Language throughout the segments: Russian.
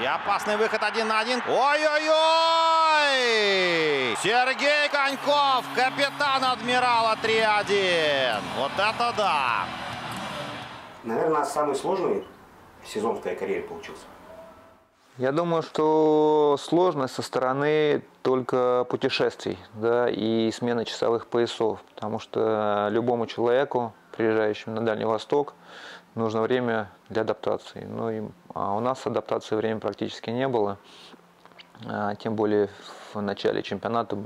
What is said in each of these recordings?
И опасный выход один на один. Ой-ой-ой! Сергей Коньков, капитан Адмирала 3-1. Вот это да! Наверное, самый сложный сезон в твоей карьере получился. Я думаю, что сложность со стороны только путешествий да, и смены часовых поясов, потому что любому человеку, приезжающему на Дальний Восток, нужно время для адаптации. Ну, и, а у нас адаптации времени практически не было, а, тем более в начале чемпионата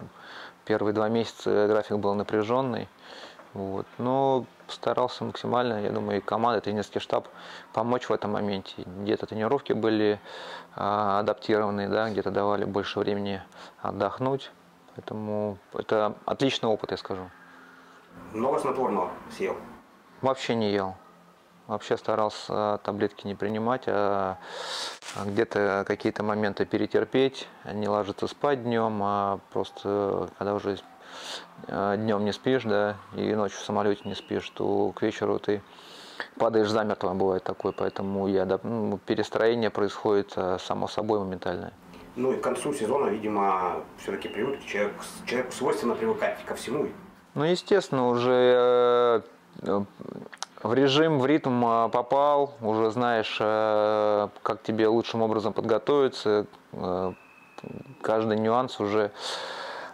первые два месяца график был напряженный. Вот. Но старался максимально, я думаю, и команда, и тренерский штаб помочь в этом моменте. Где-то тренировки были а, адаптированы, да, где-то давали больше времени отдохнуть. Поэтому это отличный опыт, я скажу. Много снотворного съел? Вообще не ел. Вообще старался таблетки не принимать, а где-то какие-то моменты перетерпеть, не ложиться спать днем, а просто когда уже Э, днем не спишь, да, и ночью в самолете не спишь, то к вечеру ты падаешь замертво, бывает такое, поэтому я, ну, перестроение происходит э, само собой моментальное. Ну и к концу сезона, видимо, все-таки привык, человек, человеку свойственно привыкать ко всему. Ну, естественно, уже э, в режим, в ритм попал, уже знаешь, как тебе лучшим образом подготовиться, каждый нюанс уже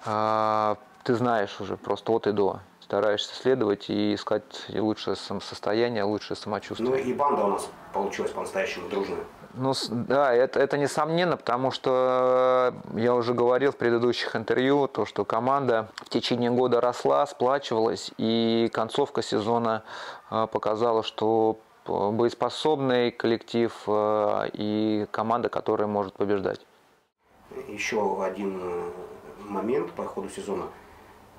ты знаешь уже просто от и до. Стараешься следовать и искать лучшее состояние, лучшее самочувствие. Ну и банда у нас получилась по-настоящему дружная. Ну да, это, это несомненно, потому что я уже говорил в предыдущих интервью, то, что команда в течение года росла, сплачивалась, и концовка сезона а, показала, что боеспособный коллектив и команда, которая может побеждать. Еще один э, момент по ходу сезона –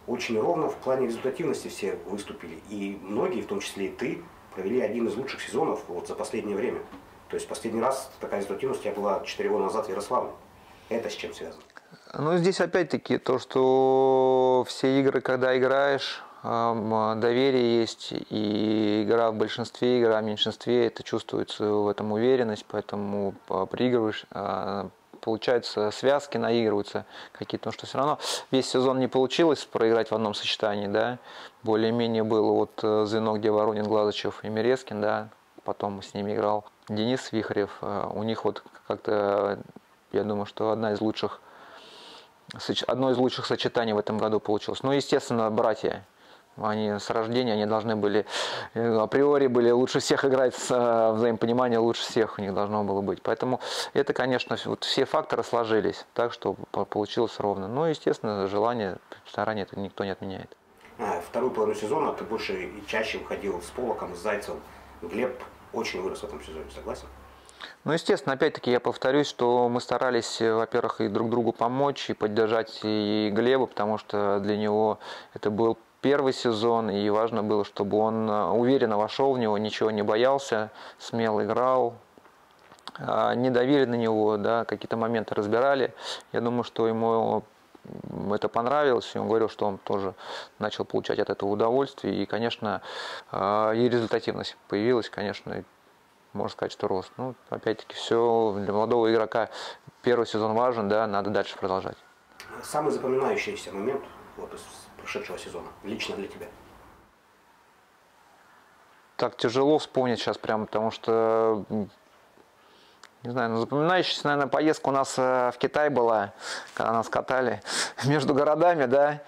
очень ровно в плане результативности все выступили. И многие, в том числе и ты, провели один из лучших сезонов вот за последнее время. То есть последний раз такая результативность у тебя была 4 года назад в Ярославле. Это с чем связано? Ну, здесь опять-таки то, что все игры, когда играешь, доверие есть, и игра в большинстве, игра в меньшинстве, это чувствуется в этом уверенность, поэтому проигрываешь, а, получается, связки наигрываются какие-то, потому что все равно весь сезон не получилось проиграть в одном сочетании, да, более-менее было вот э, звено, где Воронин, Глазычев и Мерезкин, да, потом с ними играл Денис Вихрев, э, у них вот как-то, я думаю, что одна из лучших, одно из лучших сочетаний в этом году получилось. Ну, естественно, братья, они с рождения, они должны были, э, априори были лучше всех играть с э, взаимопониманием, лучше всех у них должно было быть. Поэтому это, конечно, вот все факторы сложились так, что получилось ровно. Но, естественно, желание, старание это никто не отменяет. А, вторую половину сезона ты больше и чаще выходил с Полоком, с Зайцем. Глеб очень вырос в этом сезоне, согласен? Ну, естественно, опять-таки я повторюсь, что мы старались, во-первых, и друг другу помочь, и поддержать и Глеба, потому что для него это был первый сезон, и важно было, чтобы он э, уверенно вошел в него, ничего не боялся, смело играл, а, не давили на него, да, какие-то моменты разбирали. Я думаю, что ему это понравилось, и он говорил, что он тоже начал получать от этого удовольствие, и, конечно, э, и результативность появилась, конечно, можно сказать, что рост. Ну, опять-таки, все для молодого игрока первый сезон важен, да, надо дальше продолжать. Самый запоминающийся момент вот, из прошедшего сезона, лично для тебя? Так тяжело вспомнить сейчас прям, потому что не знаю, ну, запоминающаяся, наверное, поездка у нас э, в Китай была, когда нас катали между городами, да.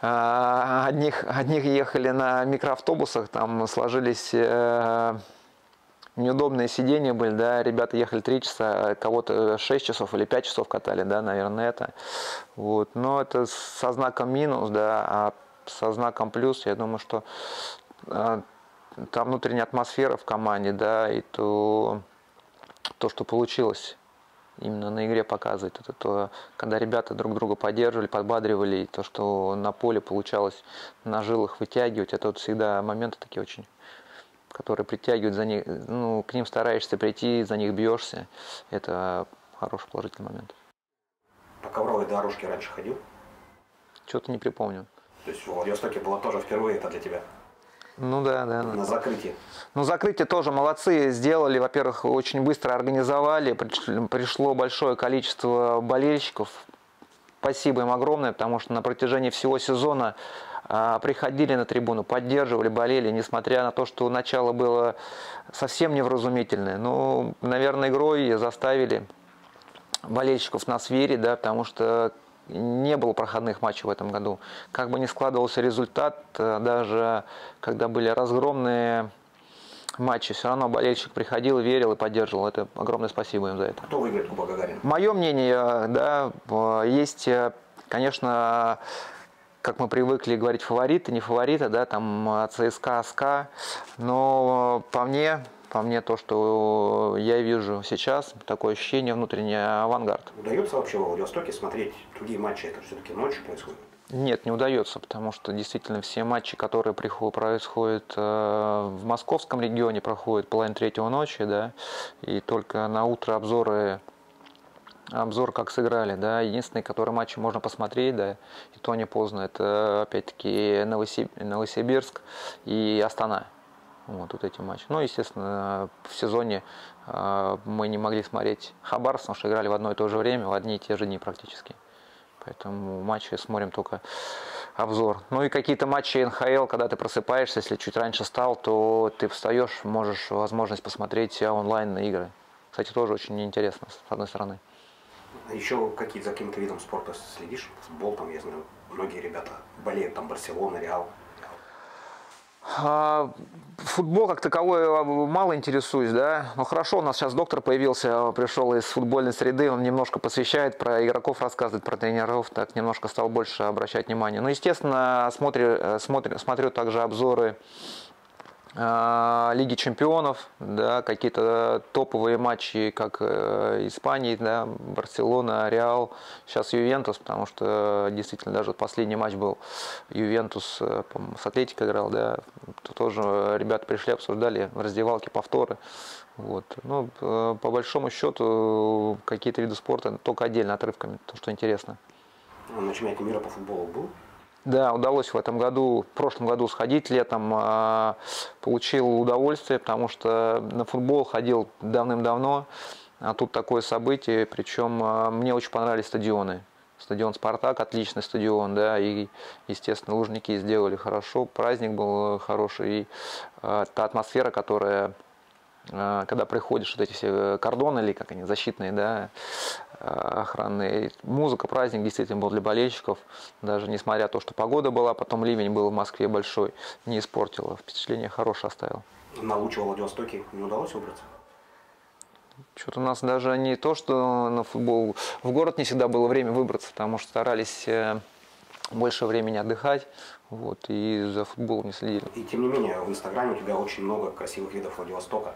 Э, одних, одних ехали на микроавтобусах, там сложились э, неудобные сиденья были, да, ребята ехали 3 часа, кого-то 6 часов или 5 часов катали, да, наверное, это. Вот, но это со знаком минус, да, а со знаком плюс, я думаю, что э, та внутренняя атмосфера в команде, да, и то, то, что получилось именно на игре показывает. Это то, когда ребята друг друга поддерживали, подбадривали, и то, что на поле получалось на жилах вытягивать, это вот всегда моменты такие очень которые притягивают за них, ну, к ним стараешься прийти, за них бьешься. Это хороший положительный момент. По ковровой дорожке раньше ходил? Что-то не припомню. То есть в Владивостоке было тоже впервые это для тебя? Ну да, да. на закрытие. Ну, закрытие тоже молодцы сделали. Во-первых, очень быстро организовали. Приш- Пришло большое количество болельщиков. Спасибо им огромное, потому что на протяжении всего сезона а, приходили на трибуну, поддерживали, болели, несмотря на то, что начало было совсем невразумительное. Ну, наверное, игрой заставили болельщиков нас верить, да, потому что не было проходных матчей в этом году. Как бы ни складывался результат, э, даже когда были разгромные матчи, все равно болельщик приходил, верил и поддерживал. Это огромное спасибо им за это. Кто выиграет Кубок Гагарина? Мое мнение, да, э, есть, э, конечно, как мы привыкли говорить, фавориты, не фавориты, да, там э, ЦСКА, СКА, но по мне, по мне то, что я вижу сейчас, такое ощущение внутреннее авангард. Удается вообще во Владивостоке смотреть другие матчи? Это все-таки ночью происходит? Нет, не удается, потому что действительно все матчи, которые происходят э, в московском регионе, проходят половина третьего ночи, да, и только на утро обзоры обзор, как сыграли, да, единственный, который матчи можно посмотреть, да, и то не поздно, это опять-таки Новосиб- Новосибирск и Астана. Вот, вот эти матчи. Ну, естественно, в сезоне э, мы не могли смотреть Хабарс, потому что играли в одно и то же время, в одни и те же дни практически. Поэтому матчи смотрим только обзор. Ну и какие-то матчи НХЛ, когда ты просыпаешься, если чуть раньше стал, то ты встаешь, можешь возможность посмотреть онлайн на игры. Кстати, тоже очень интересно, с одной стороны. А Еще какие за каким-то видом спорта следишь? Футбол, там, я знаю, многие ребята болеют, там, Барселона, Реал. А, Футбол как таковой а, мало интересуюсь, да. Ну хорошо, у нас сейчас доктор появился, пришел из футбольной среды, он немножко посвящает, про игроков рассказывает, про тренеров, так немножко стал больше обращать внимание. Ну, естественно, смотрю, смотрю, смотрю также обзоры Лиги чемпионов, да, какие-то топовые матчи, как э, Испании, да, Барселона, Реал, сейчас Ювентус, потому что действительно даже последний матч был Ювентус, э, с Атлетико играл, да, то тоже ребята пришли, обсуждали в раздевалке повторы. Вот. Ну, э, по большому счету, какие-то виды спорта только отдельно отрывками, то, что интересно. Ну, На чемпионате мира по футболу был? Да, удалось в этом году, в прошлом году сходить летом, а, получил удовольствие, потому что на футбол ходил давным-давно, а тут такое событие, причем а, мне очень понравились стадионы. Стадион «Спартак» отличный стадион, да, и, естественно, лужники сделали хорошо, праздник был хороший, и а, та атмосфера, которая когда приходишь, вот эти все кордоны или как они, защитные, да, а, охранные. Музыка, праздник действительно был для болельщиков. Даже несмотря на то, что погода была, потом ливень был в Москве большой, не испортило. Впечатление хорошее оставил. На луче во Владивостоке не удалось выбраться? Что-то у нас даже не то, что на футбол. В город не всегда было время выбраться, потому что старались э, больше времени отдыхать. Вот, и за футболом не следили. И тем не менее, в Инстаграме у тебя очень много красивых видов Владивостока.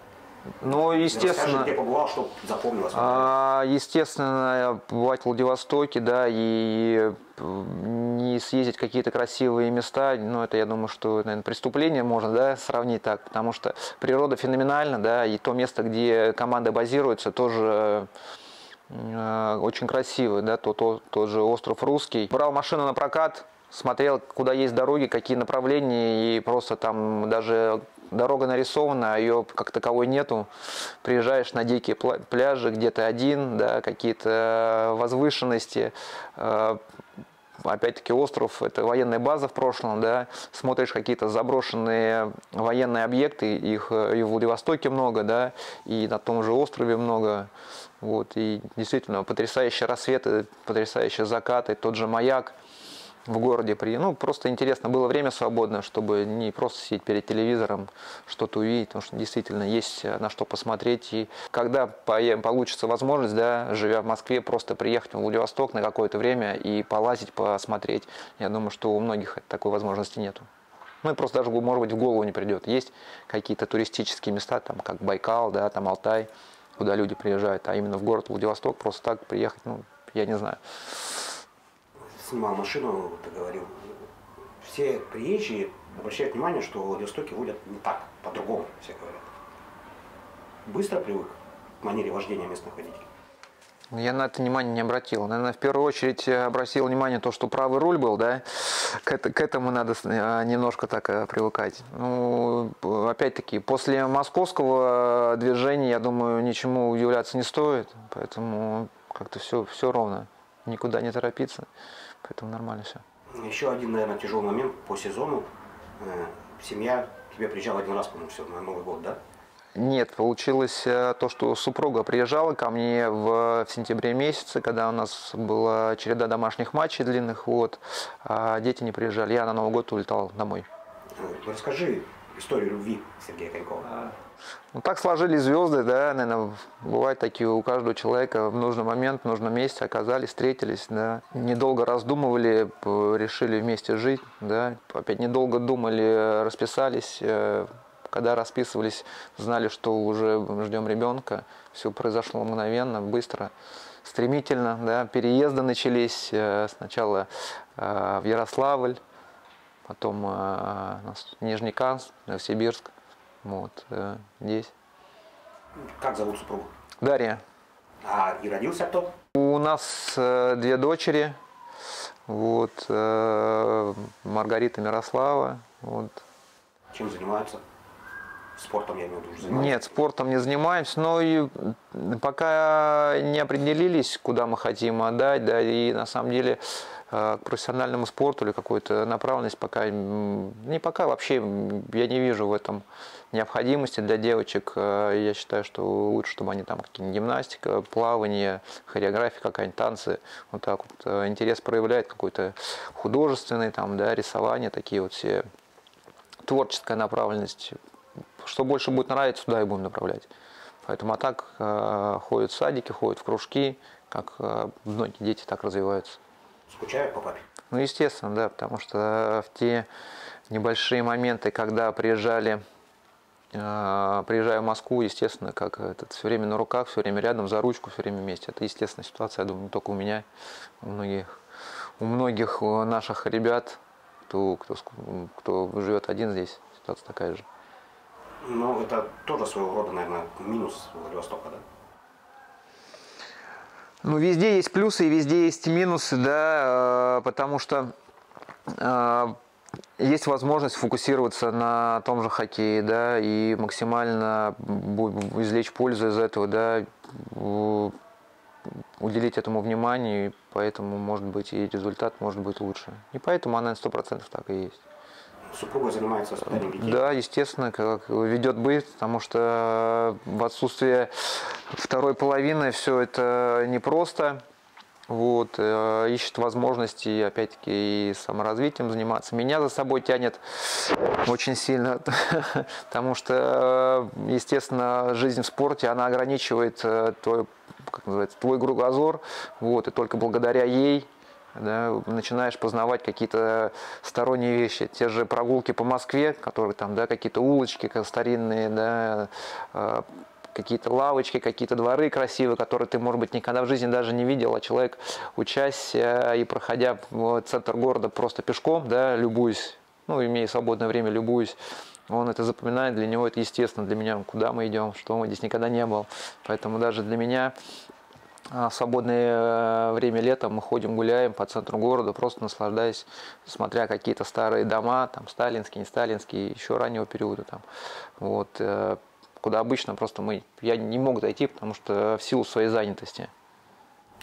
Ну, естественно. Расскажи, где побывал, что запомнилось? А, естественно, бывать в Владивостоке, да, и не съездить какие-то красивые места, ну, это, я думаю, что, наверное, преступление можно, да, сравнить так, потому что природа феноменальна, да, и то место, где команда базируется, тоже э, очень красивый, да, то, то, тот же остров Русский. Брал машину на прокат, смотрел, куда есть дороги, какие направления, и просто там даже дорога нарисована, а ее как таковой нету. Приезжаешь на дикие пляжи, где то один, да, какие-то возвышенности, э, опять-таки остров, это военная база в прошлом, да, смотришь какие-то заброшенные военные объекты, их э, и в Владивостоке много, да, и на том же острове много, вот, и действительно потрясающие рассветы, потрясающие закаты, тот же маяк, в городе при. Ну, просто интересно, было время свободное, чтобы не просто сидеть перед телевизором, что-то увидеть, потому что действительно есть на что посмотреть. И когда получится возможность, да, живя в Москве, просто приехать в Владивосток на какое-то время и полазить, посмотреть, я думаю, что у многих такой возможности нету. Ну и просто даже, может быть, в голову не придет. Есть какие-то туристические места, там, как Байкал, да, там Алтай, куда люди приезжают, а именно в город Владивосток просто так приехать, ну, я не знаю. Снимал машину, ты говорил. Все приезжие обращают внимание, что в Владивостоке водят не так, по-другому, все говорят. Быстро привык к манере вождения местных водителей. Я на это внимание не обратил. Наверное, в первую очередь э, обратил внимание то, что правый руль был, да, к этому надо э, немножко так э, привыкать. Ну, опять-таки, после московского движения, я думаю, ничему удивляться не стоит, поэтому как-то все, все ровно, никуда не торопиться, поэтому нормально все. Еще один, наверное, тяжелый момент по сезону. Семья к тебе приезжала один раз, по-моему, все, на Новый год, да? Нет, получилось э, то, что супруга приезжала ко мне в, в сентябре месяце, когда у нас была череда домашних матчей длинных, вот, а дети не приезжали. Я на Новый год улетал домой. Э, расскажи историю любви Сергея Конькова. Ну, так сложились звезды, да, наверное, бывают такие у каждого человека в нужный момент, в нужном месте оказались, встретились, да. Недолго раздумывали, решили вместе жить, да, опять недолго думали, расписались, э, когда расписывались, знали, что уже ждем ребенка. Все произошло мгновенно, быстро, стремительно. Да. Переезды начались э, сначала э, в Ярославль, потом Нижнеканск, Новосибирск. Вот здесь. Как зовут супругу? Дарья. А и родился кто? У нас две дочери. Вот, Маргарита Мирослава. Вот. Чем занимаются? Спортом, я имею в виду, занимаетесь? Нет, спортом не занимаемся, но и пока не определились, куда мы хотим отдать, да, и на самом деле э, к профессиональному спорту или какую-то направленность пока, не пока, вообще я не вижу в этом необходимости для девочек. Э, я считаю, что лучше, чтобы они там какие-нибудь гимнастика, плавание, хореография какая-нибудь, танцы, вот так вот. Э, интерес проявляет какой-то художественный, там, да, рисование, такие вот все творческая направленность что больше будет нравиться, туда и будем направлять. Поэтому а так э, ходят в садики, ходят в кружки, как э, многие дети так развиваются. Скучают по папе? Ну, естественно, да, потому что в те небольшие моменты, когда приезжали, приезжаю в Москву, естественно, как этот, все время на руках, все время рядом, за ручку, все время вместе. Это естественная ситуация, я думаю, не только у меня, у многих, у многих наших ребят, кто, кто, кто живет один здесь, ситуация такая же. Ну, это тоже своего рода, наверное, минус Владивостока, да? Ну, везде есть плюсы и везде есть минусы, да, э, потому что э, есть возможность фокусироваться на том же хоккее, да, и максимально извлечь пользу из этого, да, уделить этому внимание, и поэтому, может быть, и результат может быть лучше. И поэтому она сто процентов так и есть супруга занимается воспитанием детей? Да, естественно, как ведет быт, потому что в отсутствие второй половины все это непросто. Вот, э, ищет возможности, опять-таки, и саморазвитием заниматься. Меня за собой тянет очень сильно, потому что, естественно, жизнь в спорте, она ограничивает э, твой, как называется, твой кругозор, вот, и только благодаря ей да, начинаешь познавать какие-то сторонние вещи. Те же прогулки по Москве, которые там, да, какие-то улочки старинные, да, э, какие-то лавочки, какие-то дворы красивые, которые ты, может быть, никогда в жизни даже не видел, а человек, учась и проходя в центр города просто пешком, да, любуясь, ну, имея свободное время, любуюсь, он это запоминает, для него это естественно, для меня, куда мы идем, что мы здесь никогда не был. Поэтому даже для меня а, свободное э, время летом мы ходим, гуляем по центру города, просто наслаждаясь, смотря какие-то старые дома, там сталинские, не сталинские, еще раннего периода там. Вот, э, куда обычно просто мы, я не мог дойти, потому что в силу своей занятости.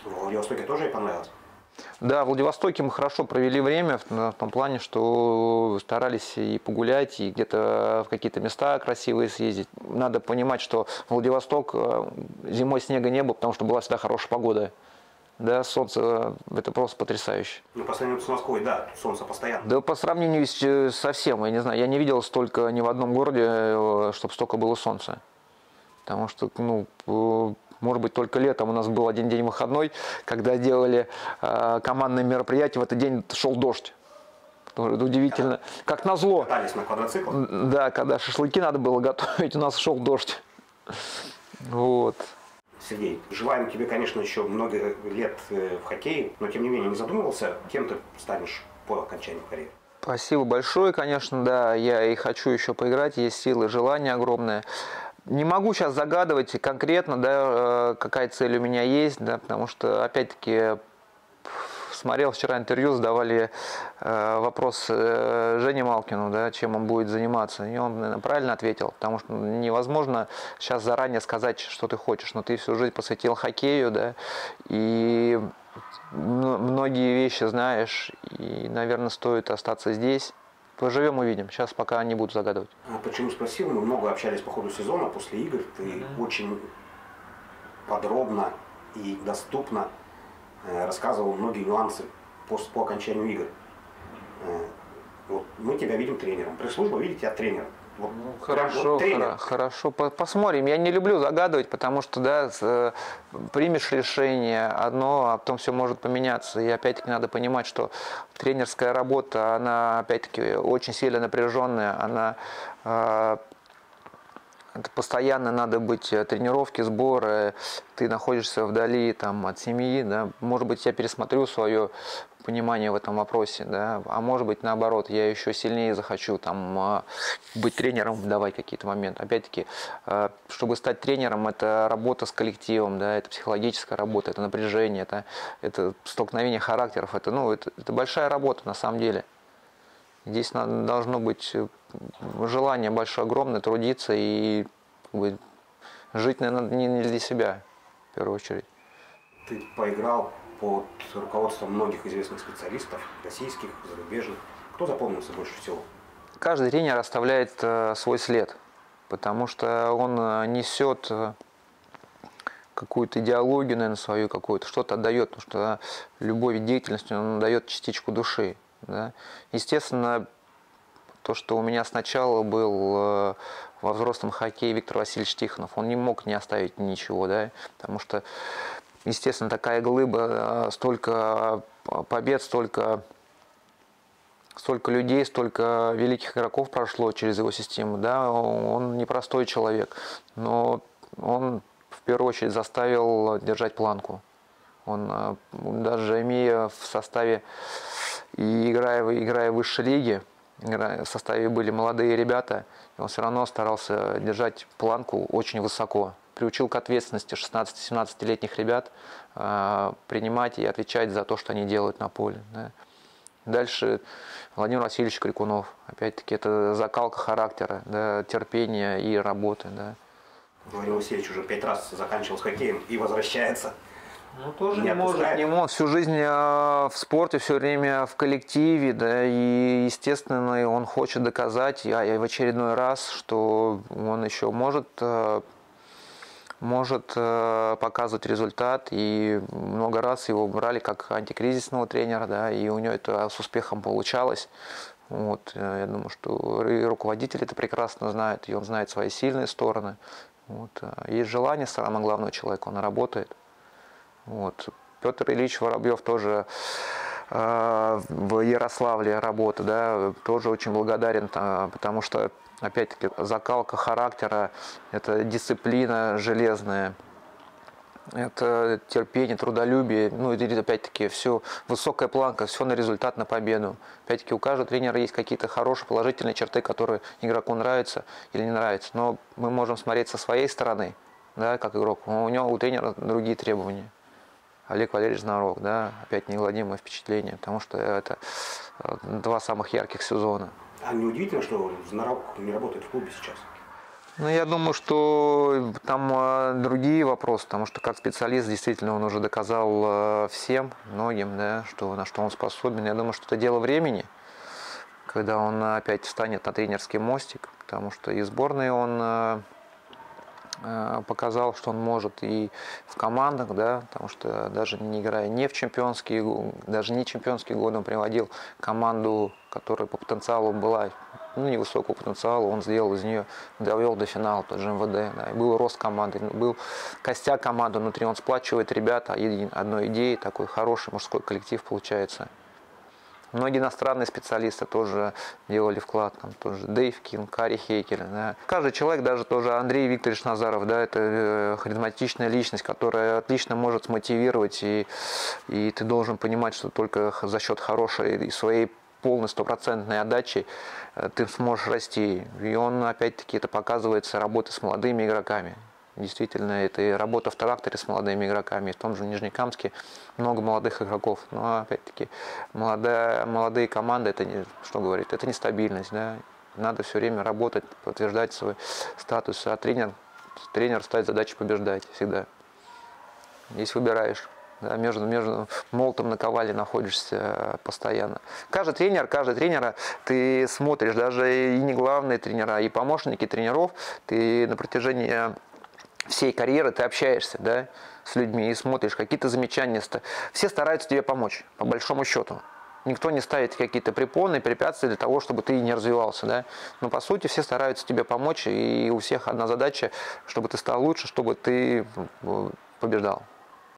В Владивостоке тоже и понравилось? Да, в Владивостоке мы хорошо провели время в том плане, что старались и погулять, и где-то в какие-то места красивые съездить. Надо понимать, что Владивосток э, зимой снега не было, потому что была всегда хорошая погода. Да, солнце э, это просто потрясающе. Ну, по сравнению с Москвой, да, солнце постоянно. Да, по сравнению с, со всем, я не знаю, я не видел столько ни в одном городе, э, чтобы столько было солнца. Потому что, ну, может быть, только летом у нас был один день выходной, когда делали э, командное мероприятие, в этот день шел дождь. Удивительно. Как назло. Катались на квадроциклах? Да, когда шашлыки надо было готовить, у нас шел дождь. Вот. Сергей, желаем тебе, конечно, еще много лет э, в хоккее, но тем не менее не задумывался, кем ты станешь по окончанию карьеры? Спасибо большое, конечно, да, я и хочу еще поиграть, есть силы, желание огромное. не могу сейчас загадывать конкретно, да, э, какая цель у меня есть, да, потому что, опять-таки, смотрел вчера интервью, задавали э, вопрос э, Жене Малкину, да, чем он будет заниматься. И он правильно ответил, потому что невозможно сейчас заранее сказать, что ты хочешь, но ты всю жизнь посвятил хоккею, да, и многие вещи знаешь, и, наверное, стоит остаться здесь. Поживем, увидим. Сейчас пока не буду загадывать. А почему спросил? Мы много общались по ходу сезона, после игр. Ты mm-hmm. очень подробно и доступно рассказывал многие нюансы по, по окончанию игр. Э, вот мы тебя видим тренером. Пресс-служба видит тебя тренером. Вот, ну, хорошо, вот тренер. хорошо, посмотрим. Я не люблю загадывать, потому что, да, э, примешь решение одно, а потом все может поменяться. И опять-таки надо понимать, что тренерская работа, она опять-таки очень сильно напряженная, она это постоянно надо быть э, тренировки, сборы, ты находишься вдали там, от семьи, да, может быть, я пересмотрю свое понимание в этом вопросе, да, а может быть, наоборот, я еще сильнее захочу там а, быть тренером, давать какие-то моменты. Опять-таки, э, чтобы стать тренером, это работа с коллективом, да, это психологическая работа, это напряжение, это, это столкновение характеров, это, ну, это, это большая работа на самом деле. Здесь должно быть э, желание большое, огромное, трудиться и как бы, жить, наверное, не для себя, в первую очередь. Ты поиграл под руководством многих известных специалистов, российских, зарубежных. Кто запомнился больше всего? Каждый тренер оставляет э, свой след, потому что он э, несет какую-то идеологию, наверное, свою какую-то, что-то отдает, потому что любовь деятельностью он дает частичку души. Да? Естественно, то, что у меня сначала был э, во взрослом хоккее Виктор Васильевич Тихонов, он не мог не оставить ничего, да, потому что, естественно, такая глыба, э, столько э, побед, столько столько людей, столько великих игроков прошло через его систему, да, он непростой человек, но он в первую очередь заставил держать планку. Он даже имея в составе и играя, играя в высшей лиге, в составе были молодые ребята, он все равно старался держать планку очень высоко. Приучил к ответственности 16-17-летних ребят э, принимать и отвечать за то, что они делают на поле. Да. Дальше Владимир Васильевич Крикунов. Опять-таки это закалка характера, да, терпения и работы. Да. Владимир Васильевич уже пять раз заканчивал с хоккеем и возвращается ну, тоже не, не может, не может. Всю жизнь э, в спорте, все время в коллективе, да, и, естественно, он хочет доказать, а в очередной раз, что он еще может э, может э, показывать результат. И много раз его брали как антикризисного тренера, да, и у него это с успехом получалось. Вот, я думаю, что и руководитель это прекрасно знает, и он знает свои сильные стороны. Вот. Есть желание самого главного человека, он работает. Вот. Петр Ильич Воробьев тоже э, в Ярославле работа, да, тоже очень благодарен, а, потому что, опять-таки, закалка характера, это дисциплина железная, это терпение, трудолюбие, ну и опять-таки все, высокая планка, все на результат, на победу. Опять-таки у каждого тренера есть какие-то хорошие, положительные черты, которые игроку нравятся или не нравятся. Но мы можем смотреть со своей стороны, да, как игрок. У него у тренера другие требования. Олег Валерьевич Знарок, да, опять негладимое впечатление, потому что это э, два самых ярких сезона. А не удивительно, что Знарок не работает в клубе сейчас? Ну, я думаю, что там э, другие вопросы, потому что как специалист действительно он уже доказал э, всем, многим, да, что, на что он способен. Я думаю, что это дело времени, когда он опять встанет на тренерский мостик, потому что и сборной он Э, показал, что он может и в командах, да, потому что даже не играя не в чемпионские, даже не чемпионские годы, он приводил команду, которая по потенциалу была ну, невысокого потенциала, он сделал из нее, довел до финала, тот же МВД, да, и был рост команды, был костяк команды внутри, он сплачивает ребята одной идеей, такой хороший мужской коллектив получается. Многие иностранные специалисты тоже делали вклад, там тоже Дэйв Кин, Кари Хейкель. Да. Каждый человек, даже тоже Андрей Викторович Назаров, да, это э, харизматичная личность, которая отлично может смотивировать, и, и ты должен понимать, что только за счет хорошей и своей полной стопроцентной отдачей э, ты сможешь расти. И он, опять-таки, это показывается работой с молодыми игроками. Действительно, это и работа в тракторе с молодыми игроками. В том же Нижнекамске много молодых игроков. Но, опять-таки, молодая, молодые команды, это не, что говорит, это нестабильность. Да? Надо все время работать, подтверждать свой статус. А тренер, тренер ставит задачу побеждать всегда. Если выбираешь. Да, между, между молотом на ковале находишься постоянно. Каждый тренер, каждый тренера ты смотришь, даже и не главные тренера, и помощники тренеров, ты на протяжении всей карьеры ты общаешься, да, с людьми и смотришь, какие-то замечания. Все стараются тебе помочь, по большому счету. Никто не ставит какие-то препоны, препятствия для того, чтобы ты не развивался, да. Но по сути все стараются тебе помочь, и у всех одна задача, чтобы ты стал лучше, чтобы ты побеждал.